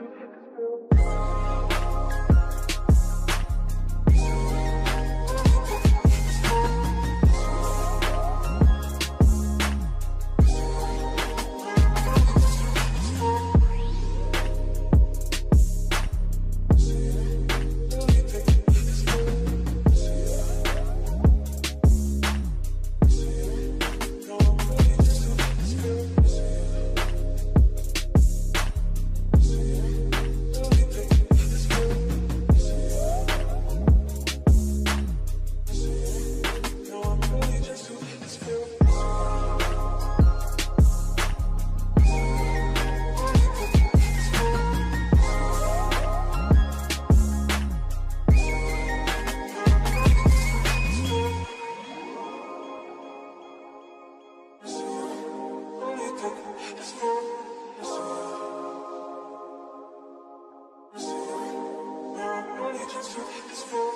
to hit this This for